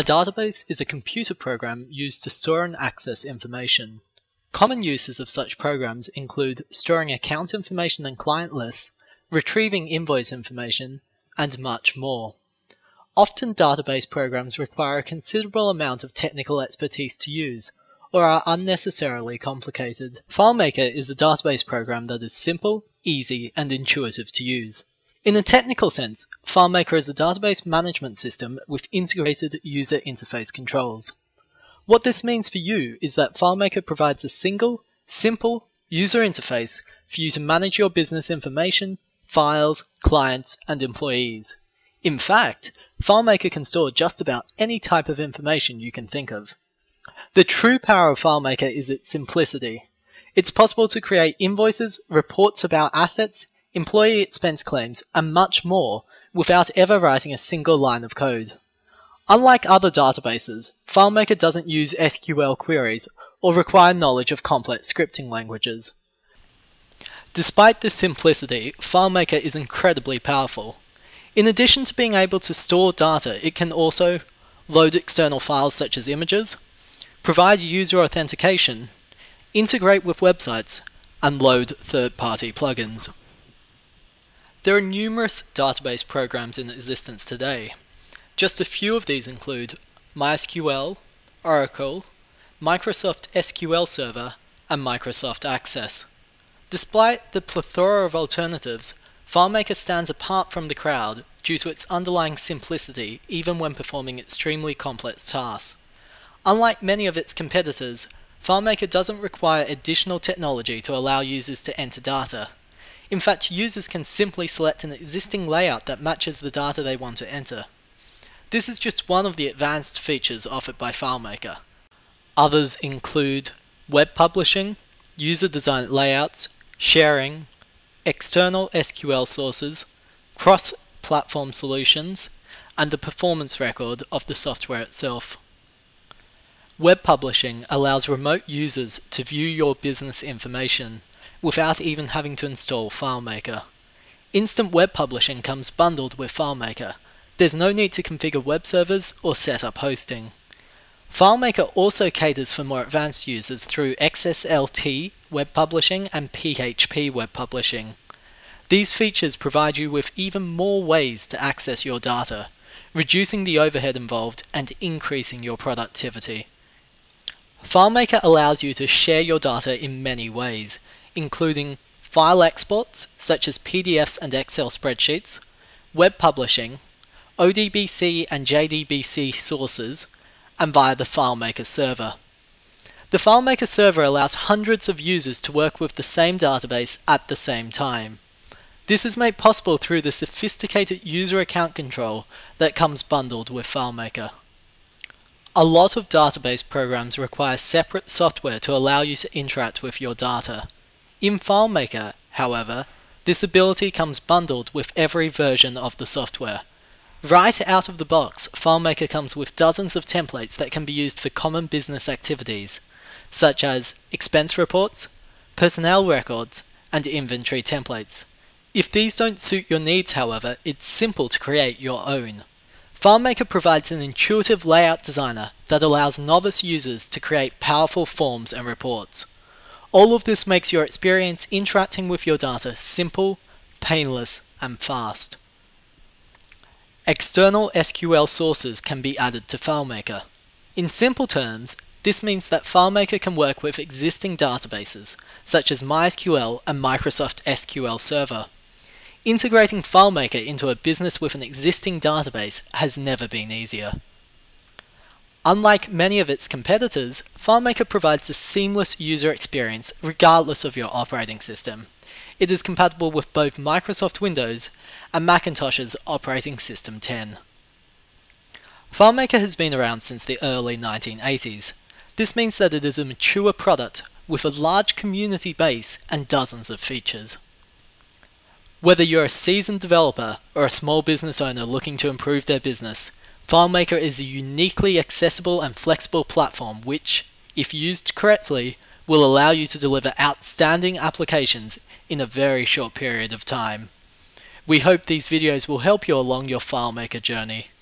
A database is a computer program used to store and access information. Common uses of such programs include storing account information and client lists, retrieving invoice information, and much more. Often database programs require a considerable amount of technical expertise to use, or are unnecessarily complicated. FileMaker is a database program that is simple, easy, and intuitive to use. In a technical sense, FileMaker is a database management system with integrated user interface controls. What this means for you is that FileMaker provides a single, simple user interface for you to manage your business information, files, clients, and employees. In fact, FileMaker can store just about any type of information you can think of. The true power of FileMaker is its simplicity. It's possible to create invoices, reports about assets, employee expense claims, and much more without ever writing a single line of code. Unlike other databases, FileMaker doesn't use SQL queries or require knowledge of complex scripting languages. Despite this simplicity, FileMaker is incredibly powerful. In addition to being able to store data, it can also load external files such as images, provide user authentication, integrate with websites, and load third-party plugins. There are numerous database programs in existence today. Just a few of these include MySQL, Oracle, Microsoft SQL Server, and Microsoft Access. Despite the plethora of alternatives, FileMaker stands apart from the crowd due to its underlying simplicity even when performing extremely complex tasks. Unlike many of its competitors, FileMaker doesn't require additional technology to allow users to enter data. In fact, users can simply select an existing layout that matches the data they want to enter. This is just one of the advanced features offered by FileMaker. Others include web publishing, user-designed layouts, sharing, external SQL sources, cross-platform solutions, and the performance record of the software itself. Web publishing allows remote users to view your business information without even having to install FileMaker. Instant web publishing comes bundled with FileMaker. There's no need to configure web servers or set up hosting. FileMaker also caters for more advanced users through XSLT web publishing and PHP web publishing. These features provide you with even more ways to access your data, reducing the overhead involved and increasing your productivity. FileMaker allows you to share your data in many ways, including file exports such as PDFs and Excel spreadsheets, web publishing, ODBC and JDBC sources, and via the FileMaker server. The FileMaker server allows hundreds of users to work with the same database at the same time. This is made possible through the sophisticated user account control that comes bundled with FileMaker. A lot of database programs require separate software to allow you to interact with your data. In FileMaker, however, this ability comes bundled with every version of the software. Right out of the box, FileMaker comes with dozens of templates that can be used for common business activities, such as expense reports, personnel records, and inventory templates. If these don't suit your needs, however, it's simple to create your own. FileMaker provides an intuitive layout designer that allows novice users to create powerful forms and reports. All of this makes your experience interacting with your data simple, painless, and fast. External SQL sources can be added to FileMaker. In simple terms, this means that FileMaker can work with existing databases, such as MySQL and Microsoft SQL Server. Integrating FileMaker into a business with an existing database has never been easier. Unlike many of its competitors, FileMaker provides a seamless user experience regardless of your operating system. It is compatible with both Microsoft Windows and Macintosh's operating system 10. FileMaker has been around since the early 1980s. This means that it is a mature product with a large community base and dozens of features. Whether you're a seasoned developer or a small business owner looking to improve their business, FileMaker is a uniquely accessible and flexible platform which, if used correctly, will allow you to deliver outstanding applications in a very short period of time. We hope these videos will help you along your FileMaker journey.